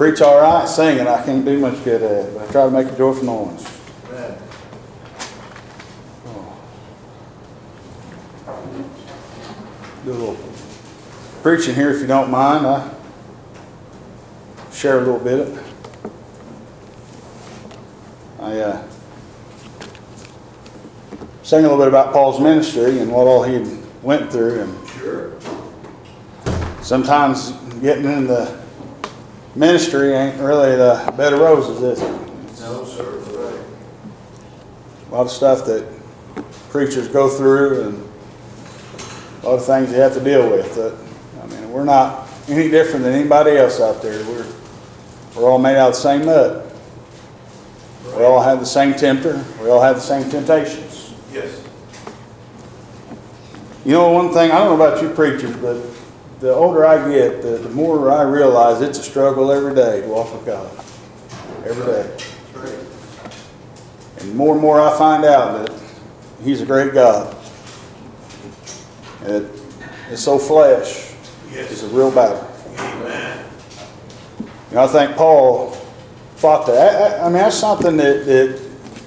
preach all right, singing I can't do much good at it, but I try to make a joyful noise. Do a little preaching here if you don't mind. I share a little bit. I uh, sang a little bit about Paul's ministry and what all he went through, and Sure. sometimes getting in the ministry ain't really the bed of roses, is it? No, sir, right. A lot of stuff that preachers go through and a lot of things you have to deal with. That, I mean, we're not any different than anybody else out there. We're, we're all made out of the same mud. We all have the same temper. We all have the same temptations. Yes. You know, one thing, I don't know about you preachers, but the older I get, the, the more I realize it's a struggle every day to walk with God. Every day. And more and more I find out that He's a great God. It, it's so flesh is Yes. a real battle. Amen. You know, I think Paul fought that. I, I- I mean, that's something that, that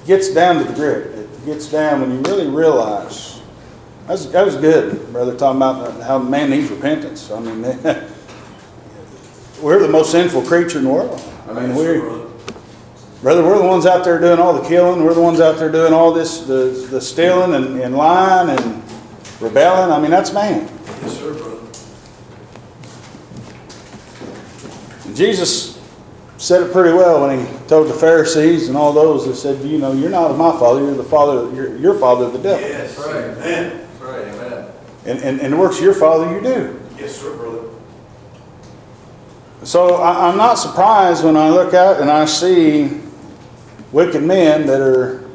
gets down to the grit. It gets down when you really realize. That was, that was good, brother, talking about how man needs repentance. I mean, we're the most sinful creature in the world. I mean, we're, brother. We're the ones out there doing all the killing. We're the ones out there doing all this, the, the stealing and, and lying and rebelling. I mean, that's man. Yes, sir, brother. Jesus said it pretty well when he told the Pharisees and all those that said, you know, you're not of my father, you're the father, you're, your father of the devil. Yes. Right. Amen. That's right, amen. And, and, and the works of your father you do. Yes, sir, brother. So I, I'm not surprised when I look out and I see wicked men that are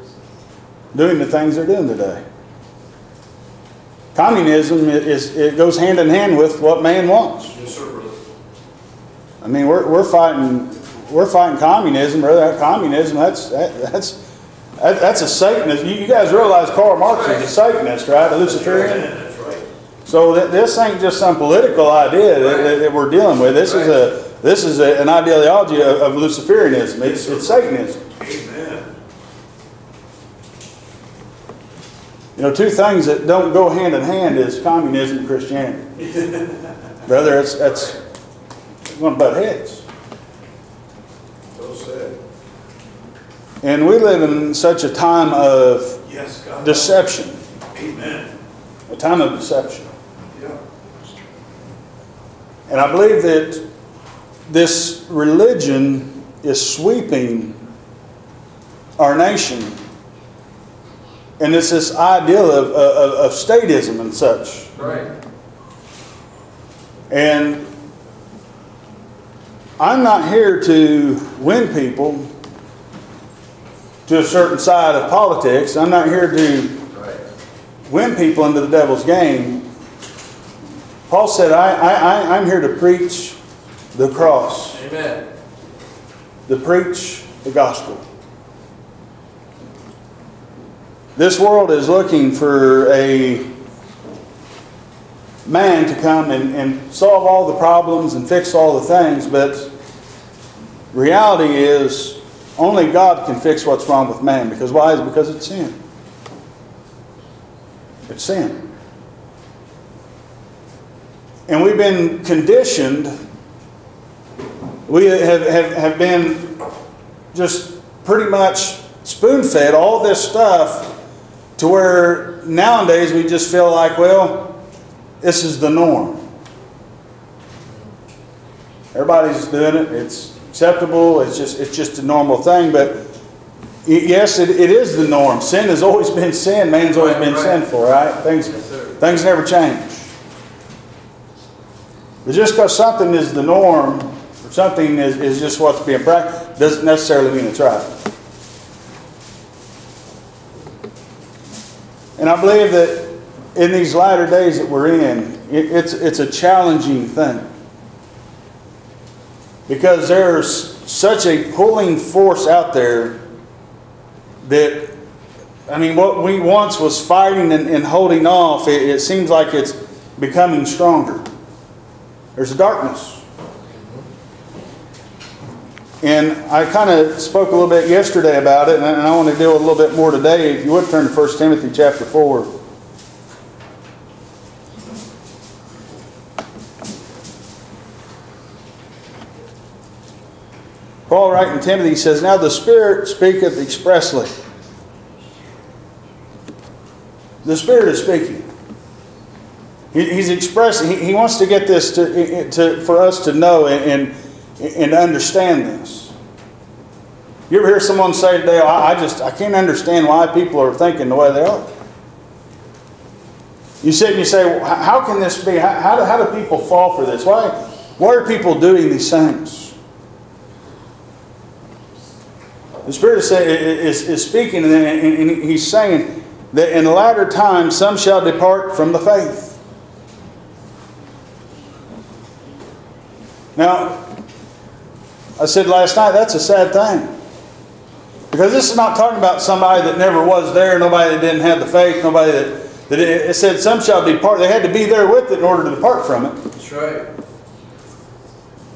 doing the things they're doing today. Communism is, it goes hand in hand with what man wants. Yes, sir, brother. I mean, we're, we're fighting, we're fighting communism, brother. Communism, that's, that, that's, that, that's a Satanist. You, you guys realize Karl Marx is a Satanist, right? A Luciferian? So th- this ain't just some political idea that, that- that we're dealing with. This is a this is a, an ideology of, of Luciferianism. It's, it's Satanism. Amen. You know, two things that don't go hand in hand is communism and Christianity. Brother, it's that's going to butt heads. So said. And we live in such a time of Yes, God. deception, Amen. a time of deception. Yeah. And I believe that this religion is sweeping our nation. And it's this ideal of, of, of statism and such. Right. And I'm not here to win people to a certain side of politics. I'm not here to win people into the devil's game. Paul said, I, I, I, I'm here to preach the cross, Amen. to preach the gospel. This world is looking for a man to come and, and solve all the problems and fix all the things, but reality is only God can fix what's wrong with man. Because why? Is because it's sin. It's sin. And we've been conditioned, we have, have, have been just pretty much spoon fed all this stuff to where nowadays we just feel like, well, this is the norm. Everybody's doing it. It's acceptable. It's just it's just a normal thing. But yes, it, it is the norm. Sin has always been sin. Man's always been sinful, right? Things things never change. But just because something is the norm, or something is, is just what's being practiced, doesn't necessarily mean it's right. And I believe that in these latter days that we're in, it, it's, it's a challenging thing. Because there's such a pulling force out there that, I mean, what we once was fighting and, and holding off, it, it seems like it's becoming stronger. There's a darkness. And I kind of spoke a little bit yesterday about it, and I want to deal a little bit more today. If you would turn to 1 Timothy chapter 4. Paul writing in Timothy says, Now the Spirit speaketh expressly. The Spirit is speaking. He- He's expressing, he- he wants to get this to, to, for us to know and, and understand this. You ever hear someone say today, "Oh, I I just, I can't understand why people are thinking the way they are? You sit and you say, "Well, how can this be? How, how do, how do people fall for this? Why, why are people doing these things? The Spirit is, is, is speaking and, and He's saying that in the latter times some shall depart from the faith. Now, I said last night, that's a sad thing. Because this is not talking about somebody that never was there, nobody that didn't have the faith, nobody that, that it, it said some shall depart. They had to be there with it in order to depart from it. That's right.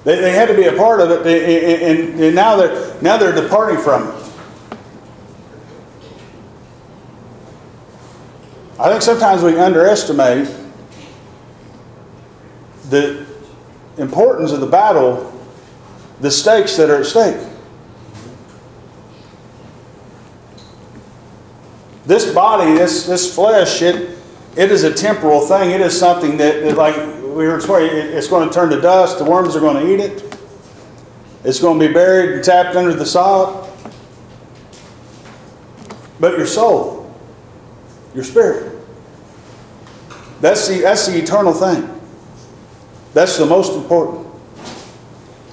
They, they had to be a part of it, and, and, and now they're now they're departing from it. I think sometimes we underestimate the importance of the battle, the stakes that are at stake. This body, this this flesh, it it is a temporal thing. It is something that, that like we were explaining, it's going to turn to dust. The worms are going to eat it. It's going to be buried and tapped under the sod. But your soul, your spirit, that's the that's the eternal thing. That's the most important.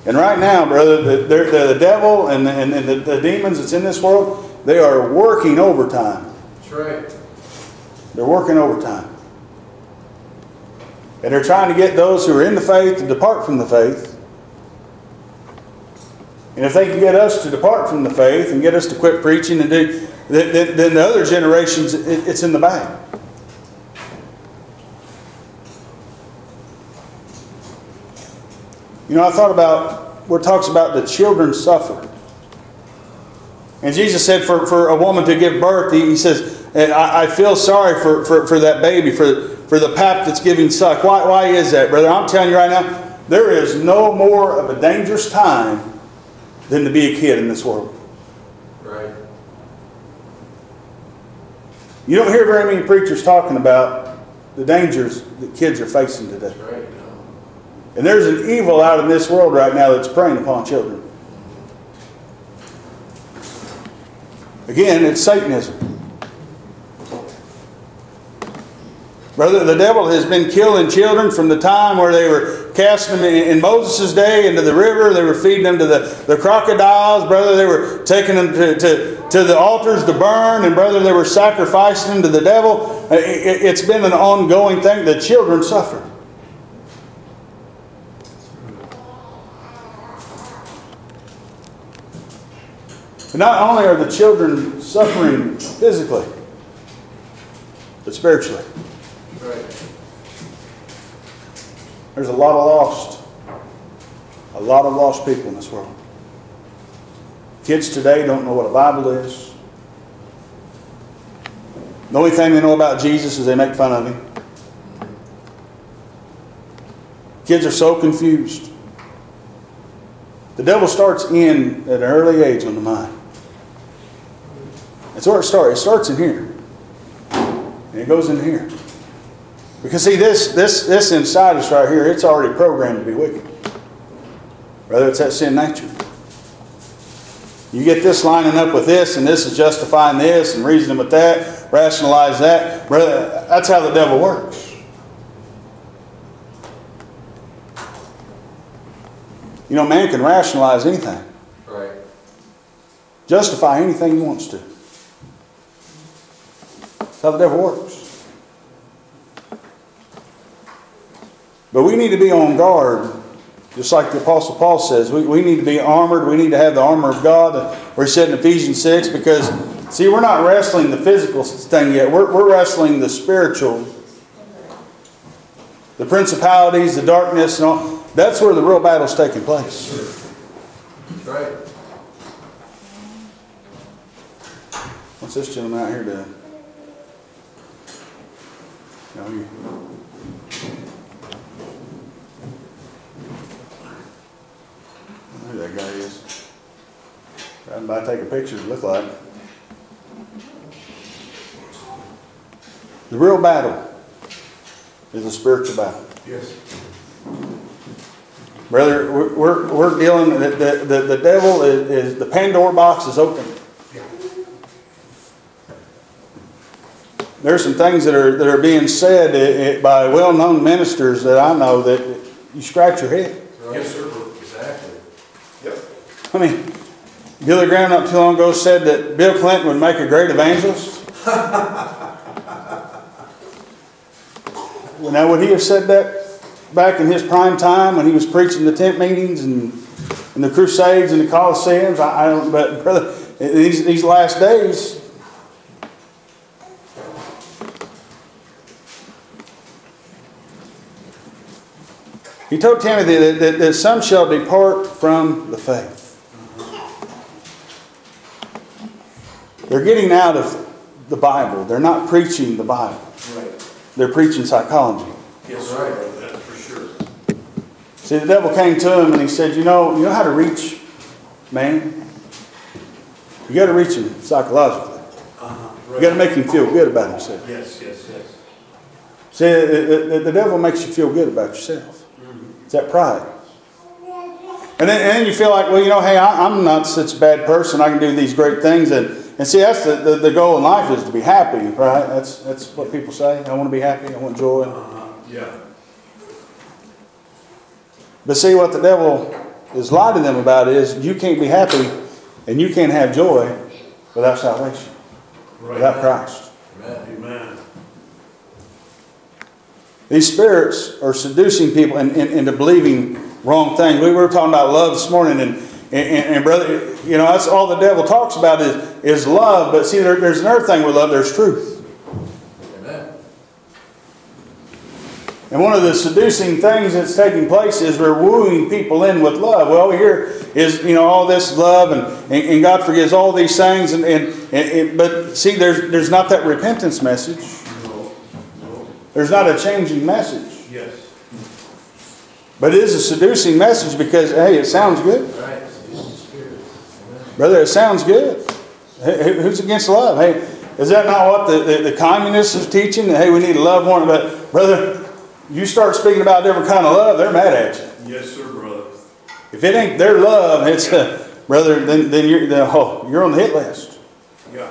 And right now, brother, the, the, the devil and, the, and the, the demons that's in this world, they are working overtime. That's right. They're working overtime. And they're trying to get those who are in the faith to depart from the faith. And if they can get us to depart from the faith and get us to quit preaching and do, then, then, the other generations, it, it's in the bag. You know, I thought about where it talks about the children suffer. And Jesus said for, for a woman to give birth, he, he says, and I, I feel sorry for, for, for that baby, for, for the pap that's giving suck. Why, why is that, brother? I'm telling you right now, there is no more of a dangerous time than to be a kid in this world. Right. You don't hear very many preachers talking about the dangers that kids are facing today. That's right. And there's an evil out in this world right now that's preying upon children. Again, it's Satanism. Brother, the devil has been killing children from the time where they were casting them in, Moses' day into the river. They were feeding them to the, the crocodiles. Brother, they were taking them to, to, to the altars to burn. And brother, they were sacrificing them to the devil. Uh, it, it, it's been an ongoing thing. The children suffer. But not only are the children suffering physically, but spiritually. There's a lot of lost, a lot of lost people in this world. Kids today don't know what a Bible is. The only thing they know about Jesus is they make fun of him. Kids are so confused. The devil starts in at an early age on the mind. That's where it starts. It starts in here. And it goes in here. Because see, this this this inside us right here, it's already programmed to be wicked. Rather, it's that sin nature. You get this lining up with this, and this is justifying this, and reasoning with that, rationalize that. Brother, that's how the devil works. You know, man can rationalize anything, Right. justify anything he wants to. That's how the devil works. But we need to be on guard, just like the Apostle Paul says. We, we need to be armored. We need to have the armor of God, where he said in Ephesians 6, because, see, we're not wrestling the physical thing yet. We're, we're wrestling the spiritual, the principalities, the darkness, and all. That's where the real battle's taking place. Right. What's this gentleman out here doing? No, you. Who that guy is? Riding by taking pictures, look like. The real battle is a spiritual battle. Yes. Brother, we're, we're, dealing, the, the, the- devil is, is, the Pandora box is open. There's some things that are, that are being said eh, eh, by well-known ministers that I know that you scratch your head. Yes, sir. I mean, Billy Graham not too long ago said that Bill Clinton would make a great evangelist. Now, would he have said that back in his prime time when he was preaching the tent meetings and, and the crusades and the coliseums? I, I don't, but brother, these, these last days, he told Timothy that, that, that some shall depart from the faith. They're getting out of the Bible. They're not preaching the Bible. Right. They're preaching psychology. Yes, sir. That's for sure. See, the devil came to him and he said, "You know, you know how to reach man. You got to reach him psychologically. Uh-huh. You got to make him feel good about himself. Yes, yes, yes. See, the, the, the devil makes you feel good about yourself. It's that pride." And then, and then you feel like, well, you know, hey, I, I'm not such a bad person. I can do these great things. And, and see, that's the, the, the goal in life is to be happy, right? That's, that's what people say. I want to be happy. I want joy. Uh-huh. Yeah. But see, what the devil is lying to them about is you can't be happy and you can't have joy without salvation, without Christ. Amen. Amen. These spirits are seducing people in- in- into believing wrong things. We were talking about love this morning, and, and, and brother, you know, that's all the devil talks about is, is love. But see, there, there's another thing with love there's truth. Amen. And one of the seducing things that's taking place is we're wooing people in with love. Well, here is, you know all this love and, and, and God forgives all these things, and, and, and, but see, there's there's not that repentance message. No. No. There's not a changing message. Yes. But it is a seducing message because hey, it sounds good, Right. Seducing spirits. Amen. Brother. It sounds good. Who- who- Who's against love? Hey, is that not what the, the, the communists is teaching? That, hey, we need to love one. But brother, you start speaking about a different kind of love, they're mad at you. Yes, sir, brother. If it ain't their love, it's uh, brother. Then then you're then, oh, you're on the hit list. Yeah.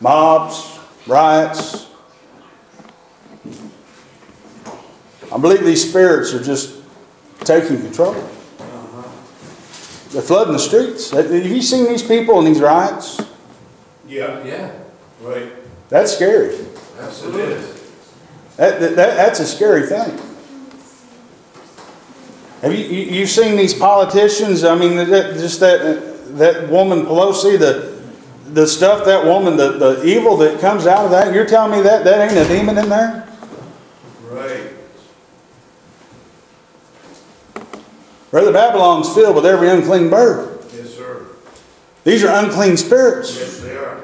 Mobs, riots. I believe these spirits are just taking control. They're flooding the streets. Have you seen these people in these riots? Yeah. Yeah. Right. That's scary. It Absolutely. is. That, that, that's a scary thing. Have you, you you've seen these politicians? I mean, that, just that that woman Pelosi, the the stuff that woman, the, the evil that comes out of that. You're telling me that that ain't a demon in there? Right. Brother, Babylon's filled with every unclean bird. Yes, sir. These are unclean spirits. Yes, they are.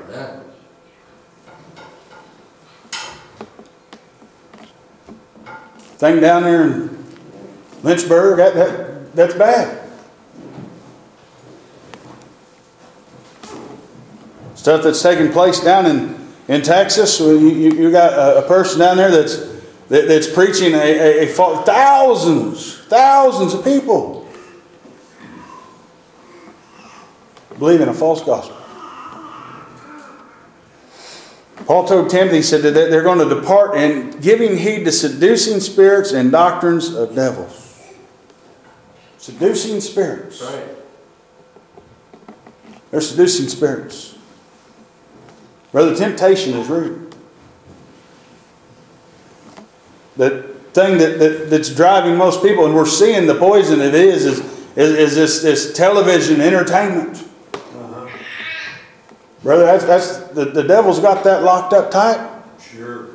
Thing down there in Lynchburg, that, that that's bad. Stuff that's taking place down in, in Texas, you, you, you got a, a person down there that's that, that's preaching a, a, a thousands, thousands of people believe in a false gospel. Paul told Timothy, he said that they're going to depart and giving heed to seducing spirits and doctrines of devils. Seducing spirits. Right. They're seducing spirits. Brother, temptation is real. The thing that, that, that's driving most people, and we're seeing the poison it is, is, is, is this, this television entertainment. Uh-huh. Brother, that's, that's the, the devil's got that locked up tight. Sure.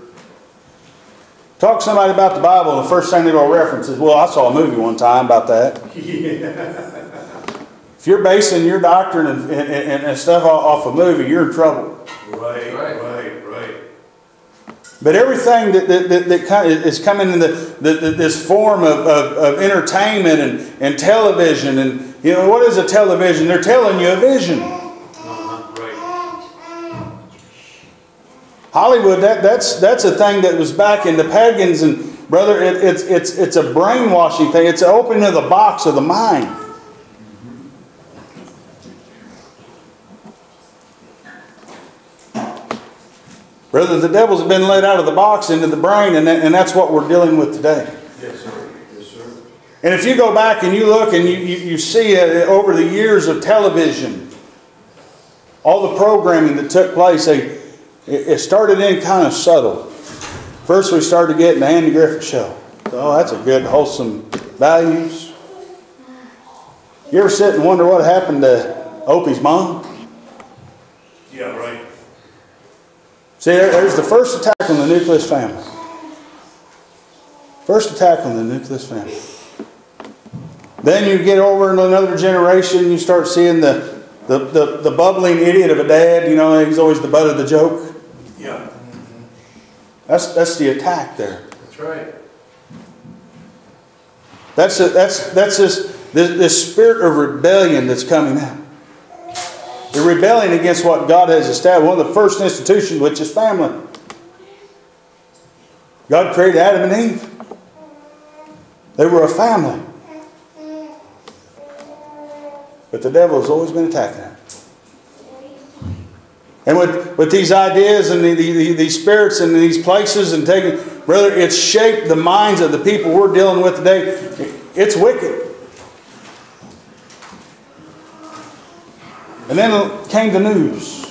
Talk to somebody about the Bible, and the first thing they're going to reference is, well, I saw a movie one time about that. Yeah. If you're basing your doctrine and, and, and and stuff off off a movie, you're in trouble. Right, Right. right, right. But everything that, that, that, that is coming in the, the, this form of, of, of entertainment and, and television, and you know, what is a television? They're telling you a vision. Hollywood, that, that's, that's a thing that was back in the pagans, and brother, it, it's, it's, it's a brainwashing thing. It's an opening of the box of the mind. Brother, the devil's been let out of the box into the brain, and, that, and that's what we're dealing with today. Yes, sir. Yes, sir. And if you go back and you look and you, you, you see it over the years of television, all the programming that took place, they, it started in kind of subtle. First, we started getting the Andy Griffith Show. Oh, that's a good, wholesome values. You ever sit and wonder what happened to Opie's mom? Yeah, right. See, there- there's the first attack on the nucleus family. First attack on the nucleus family. Then you get over into another generation, you start seeing the, the, the, the bubbling idiot of a dad, you know, he's always the butt of the joke. Yeah. That's, that's the attack there. That's right. That's, a, that's, that's this, this, this spirit of rebellion that's coming out. They're rebelling against what God has established. One of the first institutions, which is family. God created Adam and Eve. They were a family. But the devil has always been attacking them. And with, with these ideas and the, the, these spirits and these places and taking, brother, it's shaped the minds of the people we're dealing with today. It's wicked. And then came the news.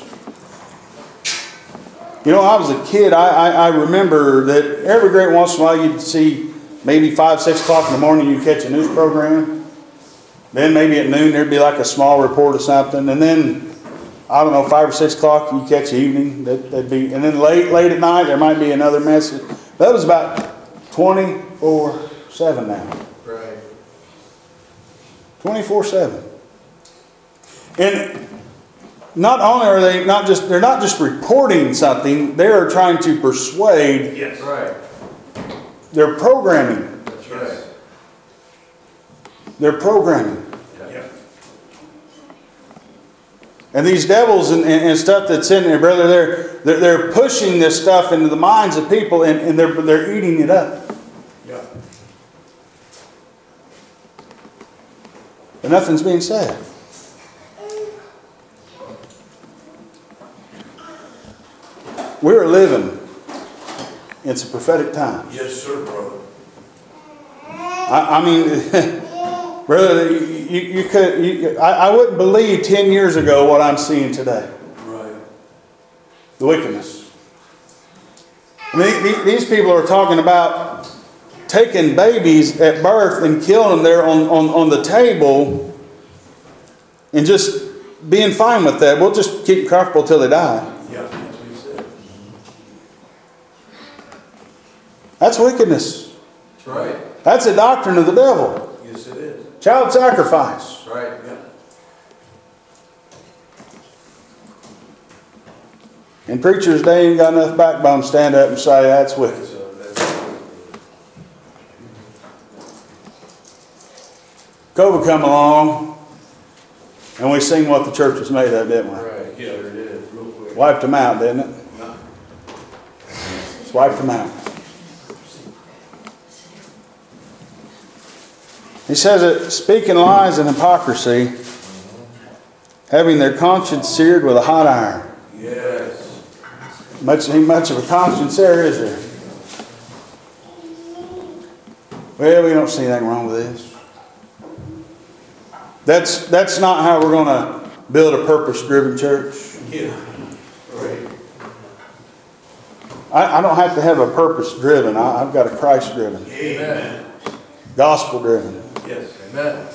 You know, I was a kid. I, I, I remember that every great once in a while you'd see maybe five, six o'clock in the morning you'd catch a news program. Then maybe at noon there'd be like a small report or something. And then, I don't know, five or six o'clock you catch the evening. That, that'd be, and then late, late at night there might be another message. That was about 24 7 now. Right. 24 7. And not only are they not just, they're not just reporting something, they are trying to persuade, Yes. Right. they're programming. That's right. They're programming. Yeah. And these devils and, and, and stuff that's in there, brother, they're, they're, they're pushing this stuff into the minds of people and, and they're, they're eating it up. Yeah. But nothing's being said. We're living in some prophetic times. Yes, sir, brother. I, I mean, brother, you, you, could, you, I, I wouldn't believe 10 years ago what I'm seeing today. Right. The wickedness. I mean, these people are talking about taking babies at birth and killing them there on, on, on the table and just being fine with that. We'll just keep them comfortable till they die. Yeah, that's what he said. That's wickedness. That's right. That's a doctrine of the devil. Yes, it is. Child sacrifice. That's right. Yeah. And preachers, they ain't got enough backbone to stand up and say that's wicked. COVID come along, and we seen what the church was made of, didn't we? Right. yeah, it is, real quick. Wiped them out, didn't it? No. Just wiped them out. He says that speaking lies and hypocrisy, having their conscience seared with a hot iron. Yes. Much ain't much of a conscience there, is there? Well, we don't see anything wrong with this. That's that's not how we're going to build a purpose-driven church. Yeah. Right. I, I don't have to have a purpose-driven. I, I've got a Christ-driven, Amen. gospel-driven, Yes. Amen.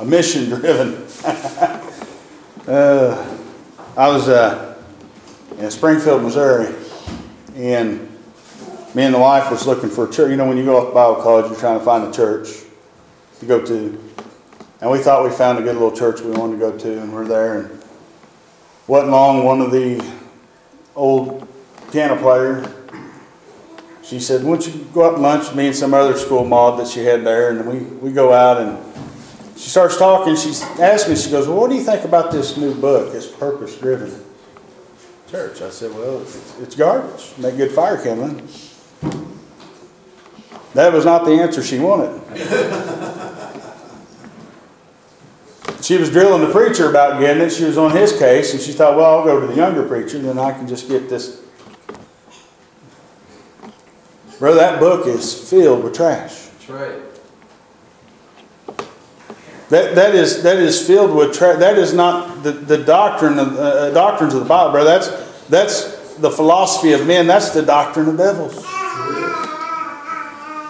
a mission-driven. uh, I was uh, in Springfield, Missouri, and me and the wife was looking for a church. You know, when you go off Bible college, you're trying to find a church to go to. And we thought we found a good little church we wanted to go to, and we're there. And wasn't long, one of the old piano player, she said, "Why don't you go up to lunch with me and some other school mob that she had there?" And we we go out and she starts talking. She asked me, she goes, "Well, what do you think about this new book, this Purpose Driven Church?" I said, "Well, it's, it's garbage. Make good fire kindling." That was not the answer she wanted. she was drilling the preacher about getting it. She was on his case, and she thought, well, I'll go to the younger preacher, and then I can just get this. Brother, that book is filled with trash. That's right. That, that is that is filled with tra- that is not the, the doctrine of uh, doctrines of the Bible, brother. That's that's the philosophy of men. That's the doctrine of devils.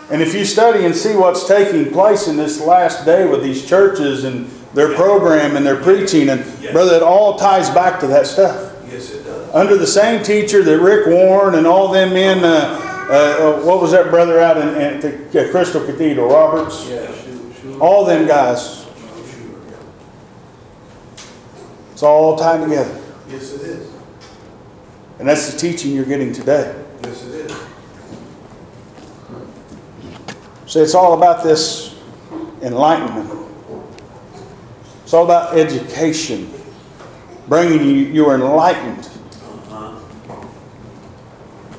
And if you study and see what's taking place in this last day with these churches and their program and their preaching, and brother, it all ties back to that stuff. Yes, it does. Under the same teacher that Rick Warren and all them men, uh, uh, what was that brother out in, at the Crystal Cathedral, Roberts? Yeah, shoot, shoot. All them guys. It's all tied together. Yes, it is. And that's the teaching you're getting today. Yes, it is. So it's all about this enlightenment. It's all about education, bringing you, you are enlightened.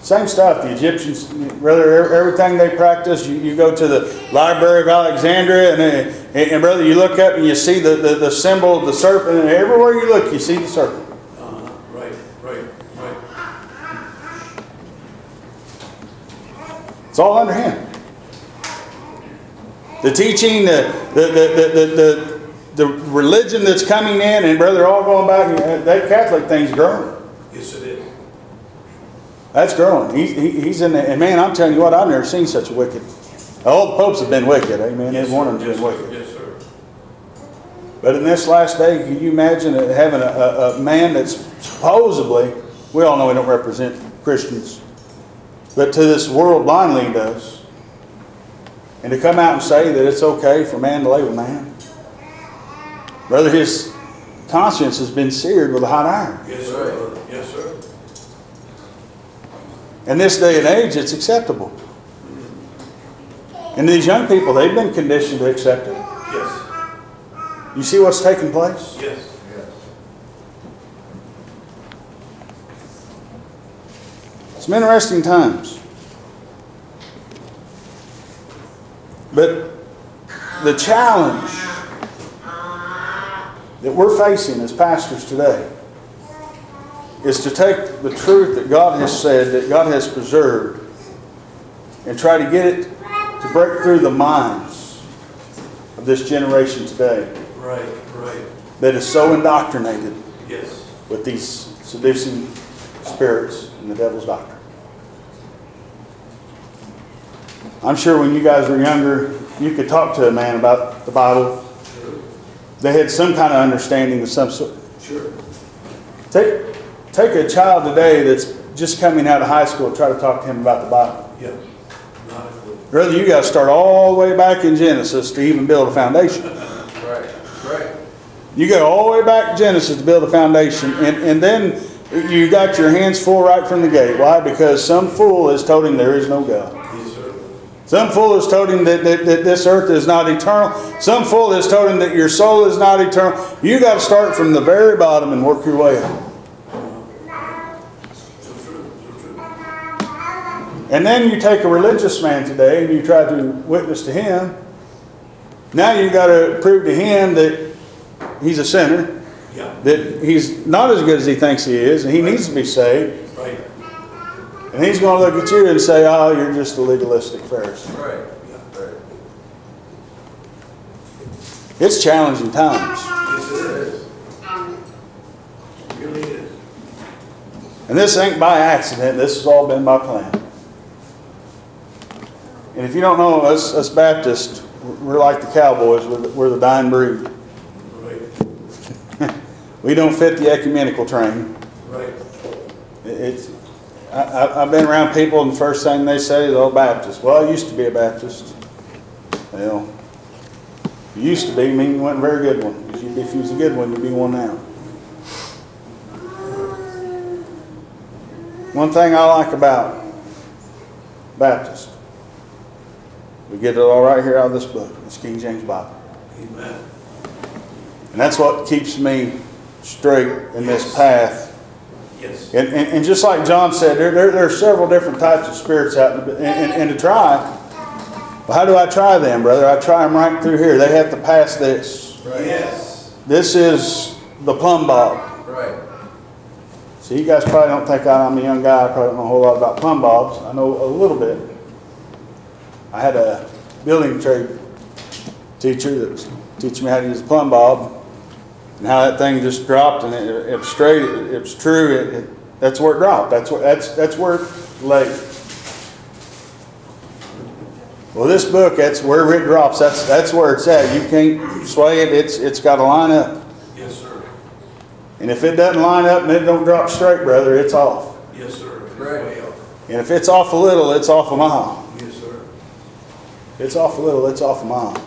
Same stuff, the Egyptians, brother, everything they practice, you, you go to the Library of Alexandria, and, uh, and, and brother, you look up and you see the, the, the symbol of the serpent, and everywhere you look, you see the serpent. Uh-huh. Right, right, right. It's all under him. The teaching, the, the, the, the, the, the religion that's coming in, and brother, all going back, uh, that Catholic thing's growing. Yes, it is. That's growing. He, he, he's in the, and man, I'm telling you what, I've never seen such a wicked. All the popes have been wicked, amen. Yes, Every one of them Yes, been wicked. Yes, sir. But in this last day, can you imagine having a, a, a man that's supposedly, we all know he don't represent Christians, but to this world blindly does, and to come out and say that it's okay for man to lay with man, brother, his conscience has been seared with a hot iron. Yes, sir. In this day and age, it's acceptable. And these young people, they've been conditioned to accept it. Yes, You see what's taking place? yes. Yes. Some interesting times. But the challenge that we're facing as pastors today is to take the truth that God has said, that God has preserved, and try to get it to break through the minds of this generation today Right, right. that is so indoctrinated Yes. with these seducing spirits and the devil's doctrine. I'm sure when you guys were younger, you could talk to a man about the Bible. Sure. They had some kind of understanding of some sort. Sure. Take, take a child today that's just coming out of high school and try to talk to him about the Bible. Yeah. Brother, you got to start all the way back in Genesis to even build a foundation. Right, right. You go all the way back to Genesis to build a foundation, and, and then you got your hands full right from the gate. Why? Because some fool has told him there is no God. Some fool has told him that, that, that this earth is not eternal. Some fool has told him that your soul is not eternal. You got to start from the very bottom and work your way up. And then you take a religious man today and you try to witness to him. Now you've got to prove to him that he's a sinner, Yeah. that he's not as good as he thinks he is, and he needs to be saved. Right. And he's going to look at you and say, "Oh, you're just a legalistic Pharisee." Right, Yeah. right. It's challenging times, Yes, it is. Really is. and this ain't by accident. This has all been by plan. And if you don't know us, us Baptists, we're like the cowboys. We're the, dying breed. Right. We don't fit the ecumenical train. Right. It's, I, I've been around people, and the first thing they say is, "Oh, Baptist." Well, I used to be a Baptist. Well, You used to be, mean you wasn't a very good one. If you, was a good one, you'd be one now. One thing I like about Baptist, we get it all right here out of this book. It's King James Bible. Amen. And that's what keeps me straight in this path. Yes. And, and, and just like John said, there, there, there are several different types of spirits out, in the- and, and, and to try, well, how do I try them, brother? I try them right through here. They have to pass this. Yes. This is the plumb bob. Right. So you guys probably don't think I'm a young guy. I probably don't know a whole lot about plumb bobs. I know a little bit. I had a building trade teacher that was teaching me how to use a plumb bob and how that thing just dropped and it, it was straight. It, it was true. It, it, that's where it dropped. That's where that's that's where it lay. Well, this book, that's where it drops. That's that's where it's at. You can't sway it. It's it's got to line up. Yes, sir. And if it doesn't line up and it don't drop straight, brother, it's off. Yes, sir. It's Right. And if it's off a little, it's off a mile. Yes, sir. If it's off a little, it's off a mile.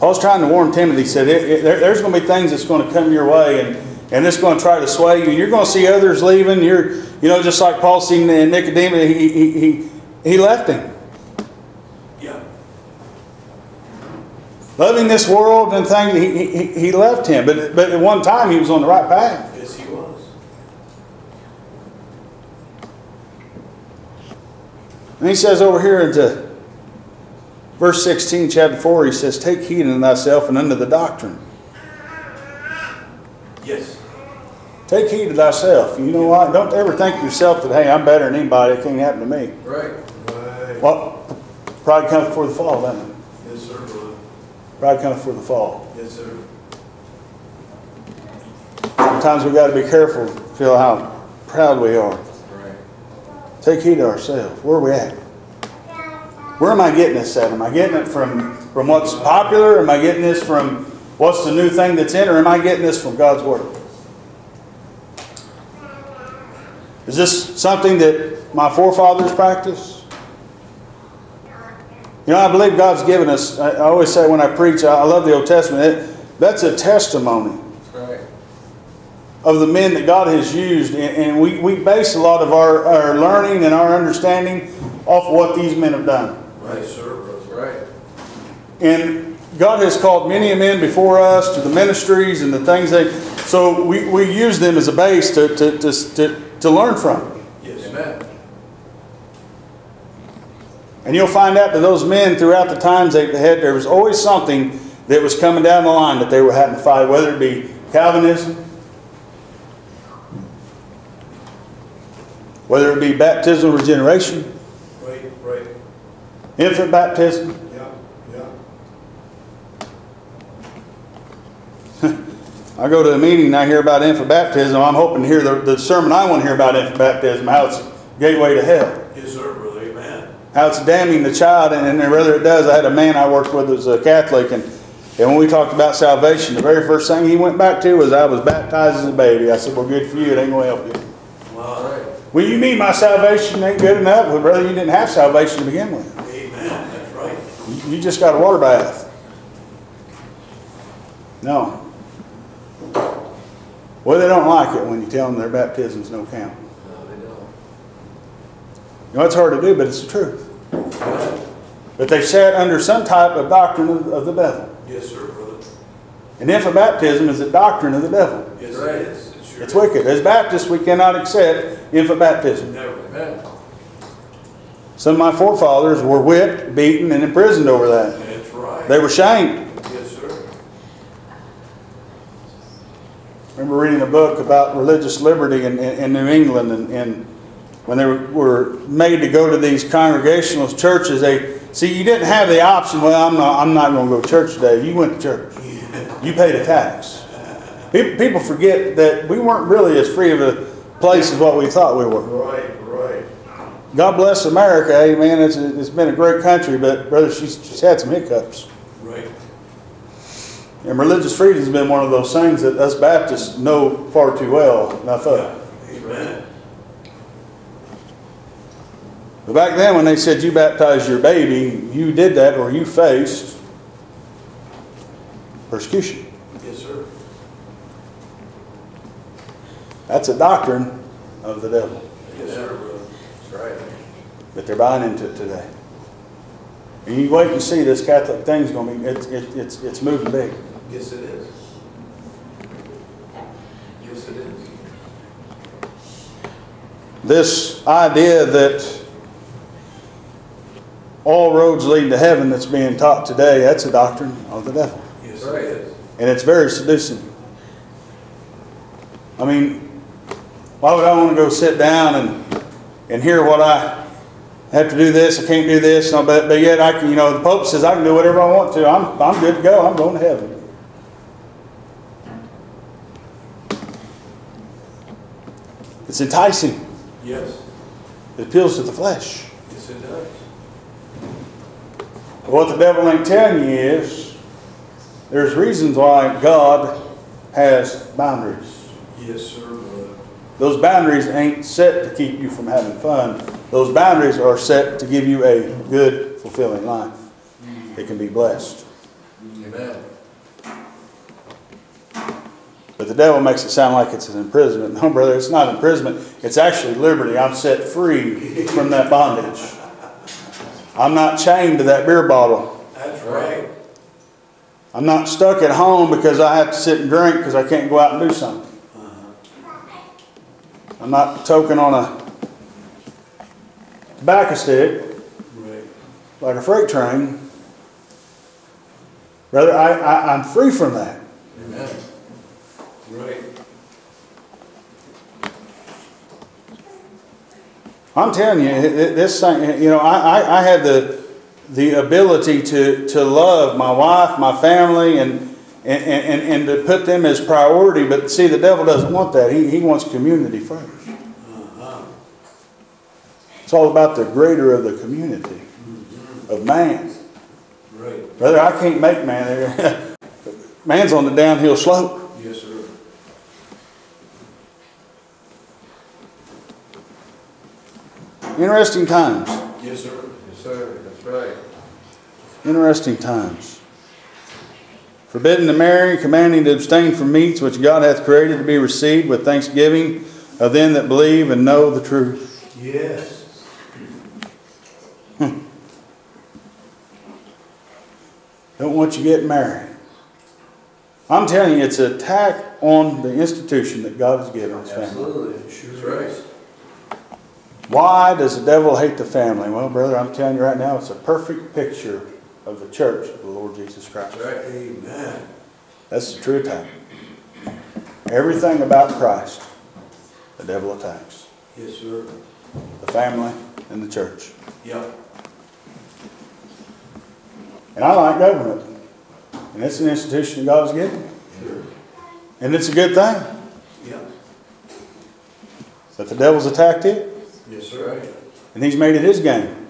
Paul's trying to warn Timothy. He said, it, it, there, "There's going to be things that's going to come your way, and and it's going to try to sway you. You're going to see others leaving. You're, you know, just like Paul seen Nicodemus. He he he, he left him, Yeah. loving this world and things. He, he he left him, but but at one time he was on the right path. Yes, he was. And he says over here into verse 16, chapter 4, he says, Take heed unto thyself and unto the doctrine. Yes. Take heed to thyself. You know what? Don't ever think to yourself that, hey, I'm better than anybody. It can't happen to me. Right. Right. Well, pride comes before the fall, doesn't it? Yes, sir, brother. Pride comes before the fall. Yes, sir. Sometimes we've got to be careful, feel how proud we are. Take heed to ourselves. Where are we at? Where am I getting this at? Am I getting it from, from what's popular? Am I getting this from what's the new thing that's in? Or am I getting this from God's Word? Is this something that my forefathers practiced? You know, I believe God's given us, I always say when I preach, I love the Old Testament, that's a testimony. Of the men that God has used, and, we, we base a lot of our, our learning and our understanding off of what these men have done. Right, sir. Right. And God has called many men before us to the ministries and the things they, so we, we use them as a base to, to, to, to, to learn from. Yes. Amen. And you'll find out that those men throughout the times they've had, there was always something that was coming down the line that they were having to fight, whether it be Calvinism, whether it be baptismal regeneration, Right, right. infant baptism, Yeah, yeah. I go to a meeting and I hear about infant baptism. I'm hoping to hear the, the sermon I want to hear about infant baptism, how it's gateway to hell, Yes, sir, brother. Amen. how it's damning the child, and, and whether it does. I had a man I worked with was a Catholic, and, and when we talked about salvation, the very first thing he went back to was I was baptized as a baby. I said, Well, good for you. It ain't going to help you. Wow. Well, you mean my salvation ain't good enough? Well, brother, you didn't have salvation to begin with. Amen. That's right. You- just got a water bath. No. Well, they don't like it when you tell them their baptisms no count. No, they don't. You know, it's hard to do, but it's the truth. But they sat under some type of doctrine of, of the devil. Yes, sir, brother. And infant baptism is a doctrine of the devil. Yes, Right. it is. Sure It's wicked. As Baptists, we cannot accept infant baptism. Never. Some of my forefathers were whipped, beaten, and imprisoned over that. That's right. They were shamed. Yes, sir. I remember reading a book about religious liberty in, in, in New England, and, and when they were, were made to go to these congregational churches, they see you didn't have the option. Well, I'm not. I'm not going to go to church today. You went to church. You paid a tax. People, forget that we weren't really as free of a place as what we thought we were. Right, right. God bless America, amen. It's, it's been a great country, but brother, she's, she's had some hiccups. Right. And religious freedom has been one of those things that us Baptists know far too well enough of. Amen. But back then, when they said you baptized your baby, you did that or you faced persecution. Yes, sir. That's a doctrine of the devil Yes, sir, brother. That's right. that they're buying into it today. And you wait and see this Catholic thing's going to be, it's, it- it's, it's moving big. Yes, it is. Yes, it is. This idea that all roads lead to heaven that's being taught today, that's a doctrine of the devil. Yes, it is. And it's very seducing. I mean, why would I want to go sit down and, and hear what I have to do this, I can't do this, but, but yet I can, you know, the Pope says I can do whatever I want to. I'm, I'm good to go. I'm going to heaven. It's enticing. Yes. It appeals to the flesh. Yes, it does. But what the devil ain't telling you is there's reasons why God has boundaries. Yes, sir. Those boundaries ain't set to keep you from having fun. Those boundaries are set to give you a good, fulfilling life mm. that can be blessed. Amen. But the devil makes it sound like it's an imprisonment. No, brother, it's not imprisonment. It's actually liberty. I'm set free from that bondage. I'm not chained to that beer bottle. That's right. I'm not stuck at home because I have to sit and drink because I can't go out and do something. I'm not token on a tobacco stick Right. like a freight train. Brother, I, I'm free from that. Amen. Right. I'm telling you, this thing, you know, I, I, I have the, the ability to, to love my wife, my family, and, and, and, and to put them as priority. But see, the devil doesn't want that. He, he wants community first. It's all about the greater of the community of man. Right. Brother, I can't make man. Man's on the downhill slope. Yes, sir. Interesting times. Yes, sir. Yes, sir. That's right. Interesting times. Forbidden to marry, commanding to abstain from meats which God hath created to be received with thanksgiving of them that believe and know the truth. Yes. Hmm. Don't want you getting married. I'm telling you, it's an attack on the institution that God has given us family. Absolutely. Sure That's right. Why does the devil hate the family? Well, brother, I'm telling you right now, it's a perfect picture of the church of the Lord Jesus Christ. Right. Amen. That's the true attack. Everything about Christ, the devil attacks. Yes, sir. The family and the church. Yeah. And I like government. And it's an institution that God has given. Sure. And it's a good thing. Yeah. But the devil's attacked it, Yes, sir. and he's made it his game.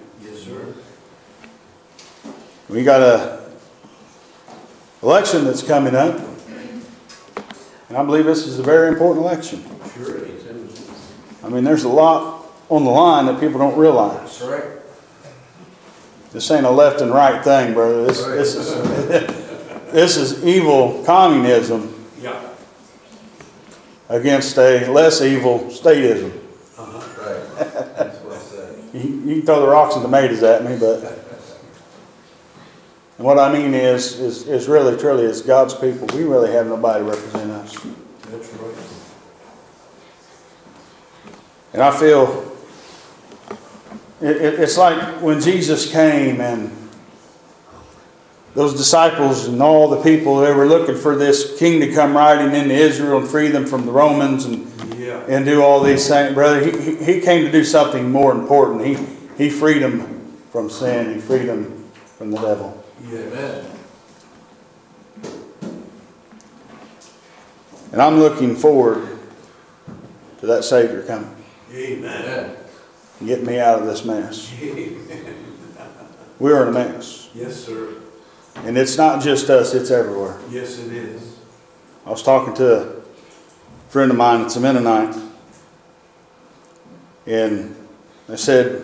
We got a election that's coming up. And I believe this is a very important election. Sure is. I mean, there's a lot on the line that people don't realize. That's right. This ain't a left and right thing, brother. This, this is this is evil communism Yeah. against a less evil statism. Uh-huh. Right. That's what I say. You, you can throw the rocks and tomatoes at me, but and what I mean is, is, is really, truly, as God's people, we really have nobody to represent us. That's right. And I feel it, it, it's like when Jesus came and those disciples and all the people they were looking for this king to come riding into Israel and free them from the Romans and Yeah. and do all these things, brother. He, he, came to do something more important. He he freed them from sin. He freed them from the devil. Amen. And I'm looking forward to that Savior coming Amen. Getting me out of this mess. Amen. We're in a mess, Yes, sir. and it's not just us; it's everywhere. Yes, it is. I was talking to a friend of mine that's a Mennonite, and I said,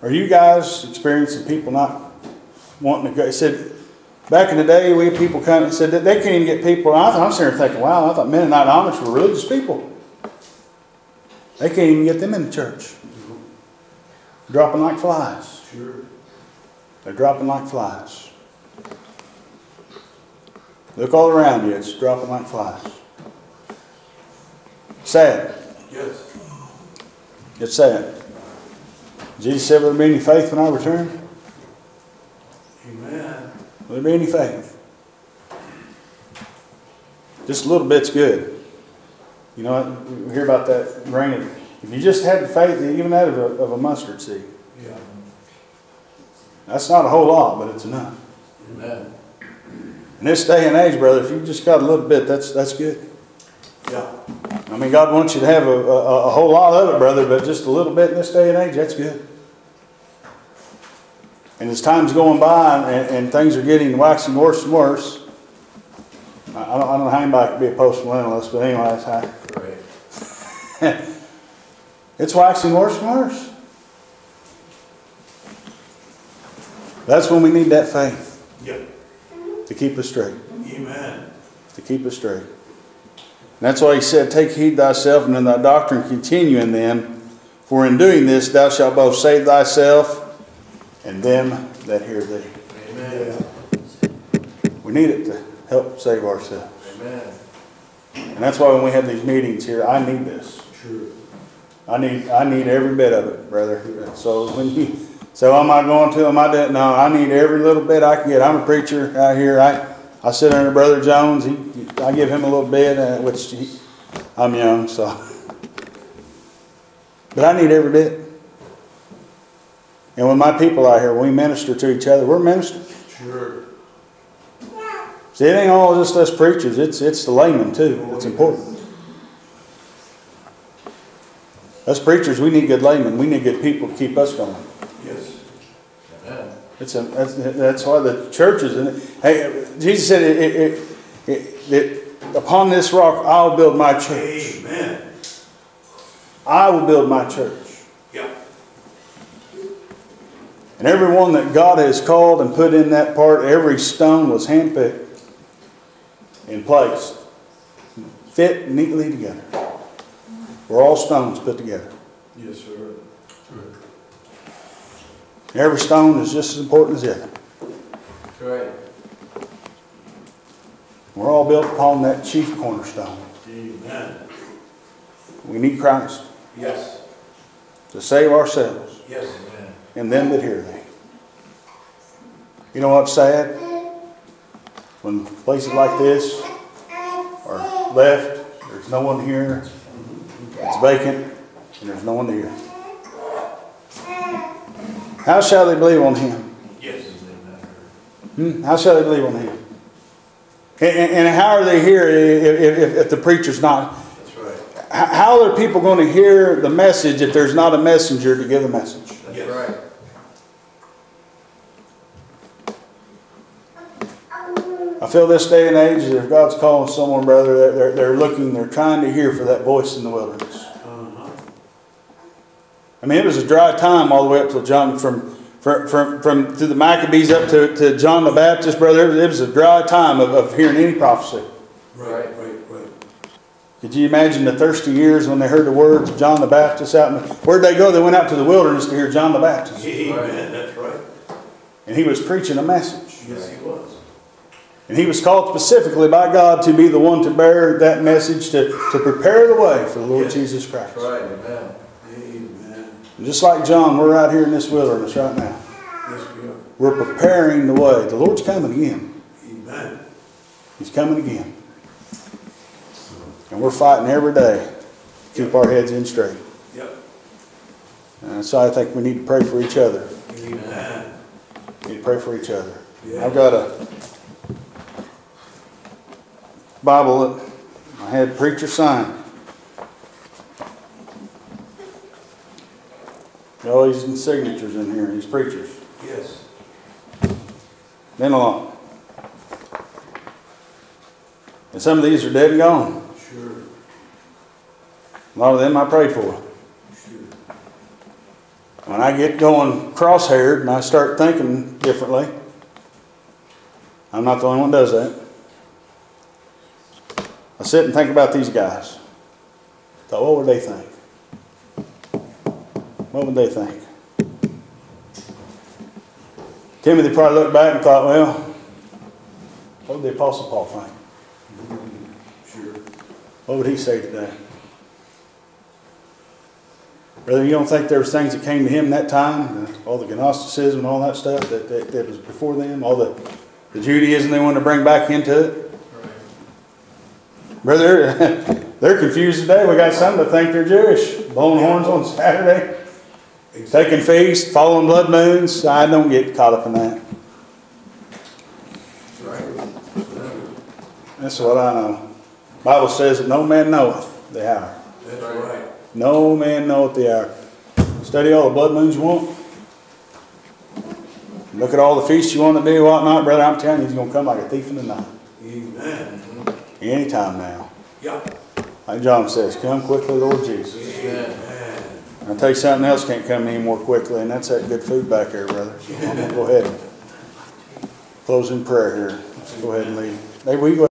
Are you guys experiencing people not wanting to go? He said, Back in the day, we had people kind of said that they can't even get people. I thought, I'm sitting there thinking, wow, I thought Mennonite Amish were religious people. They can't even get them in the church. Dropping like flies. Sure. They're dropping like flies. Look all around you, it's dropping like flies. Sad. Yes. It's sad. Jesus said, Will there be any faith when I return? Amen. Will there be any faith? Just a little bit's good. You know, we hear about that grain of, if you just had the faith, even that of a, of a mustard seed, Yeah. that's not a whole lot, but it's enough. Amen. In this day and age, brother, if you just got a little bit, that's, that's good. Yeah. I mean, God wants you to have a, a, a whole lot of it, brother, but just a little bit in this day and age, that's good. And as time's going by and, and things are getting waxing worse and worse, I, I don't, I don't know how anybody could be a post-millennialist, but anyway, that's how. It's waxing worse and worse. That's when we need that faith Yeah. to keep us straight. Amen. to keep us straight. And that's why he said, Take heed thyself and in thy doctrine continue in them, for in doing this thou shalt both save thyself and them that hear thee. Amen. We need it to help save ourselves. Amen. And that's why when we have these meetings here, I need this. Sure. I need I need every bit of it, brother. So when you so am I going to am I doing no, I need every little bit I can get. I'm a preacher out here. I I sit under Brother Jones. He, I give him a little bit, uh, which he, I'm young, so. But I need every bit. And when my people out here, when we minister to each other, we're ministering. Sure. See, it ain't all just us preachers. It's it's the laymen too. It's important. Us preachers, we need good laymen. We need good people to keep us going. Yes. Amen. It's a, that's, that's why the church churches, and hey, Jesus said, it, it, it, it, upon this rock I'll build my church. Amen. I will build my church. Yeah. And everyone that God has called and put in that part, every stone was handpicked in place, fit neatly together. We're all stones put together. Yes, sir. Every stone is just as important as the other. That's right. We're all built upon that chief cornerstone. Amen. We need Christ Yes. to save ourselves Yes. Amen. And them that hear thee. You know what's sad? When places like this are left, there's no one here, it's vacant, and there's no one to hear. How shall they believe on him? Yes. Hmm? How shall they believe on him? And, and- and how are they here if, if, if the preacher's not? That's right. How are people going to hear the message if there's not a messenger to give the message? That's Yes. right. I feel this day and age, if God's calling someone, brother, they're, they're, looking, they're trying to hear for that voice in the wilderness. I mean, it was a dry time all the way up to John, from, from, from, from through the Maccabees up to, to John the Baptist, brother. It was a dry time of, of hearing any prophecy. Right, right, right. Could you imagine the thirsty years when they heard the words of John the Baptist out? In the, where'd they go? They went out to the wilderness to hear John the Baptist. Amen. That's right. And he was preaching a message. Yes, he was. And he was called specifically by God to be the one to bear that message, to, to prepare the way for the Lord Yes. Jesus Christ. Right. Amen. Amen. And just like John, we're out here in this wilderness right now. Yes, we are. We're preparing the way. The Lord's coming again. Amen. He's coming again. And we're fighting every day to keep our heads in straight. Yep. And so I think we need to pray for each other. Amen. We need to pray for each other. Yeah. I've got a Bible that I had preacher sign. All these signatures in here, these preachers. Yes. Been a long. And some of these are dead and gone. Sure. A lot of them I prayed for. Sure. When I get going cross-haired and I start thinking differently, I'm not the only one that does that. I sit and think about these guys. Thought, what would they think? What would they think? Timothy probably looked back and thought, well, what would the Apostle Paul think? Sure. What would he say today? Brother, you don't think there was things that came to him that time, all the Gnosticism and all that stuff that, that, that was before them, all the, the Judaism they wanted to bring back into it? Brother, they're confused today. We got some that think they're Jewish, blowing horns on Saturday, taking feasts, following blood moons. I don't get caught up in that. That's what I know. Bible says that no man knoweth the hour. That's right. No man knoweth the hour. Study all the blood moons you want. Look at all the feasts you want to do, whatnot, brother. I'm telling you, he's gonna come like a thief in the night. Amen. Anytime now. Yep. Like John says, come quickly, Lord Jesus. Amen. I'll tell you something else can't come any more quickly, and that's that good food back there, brother. So I'm gonna go ahead and close in prayer here. Let's go ahead and leave. Maybe we go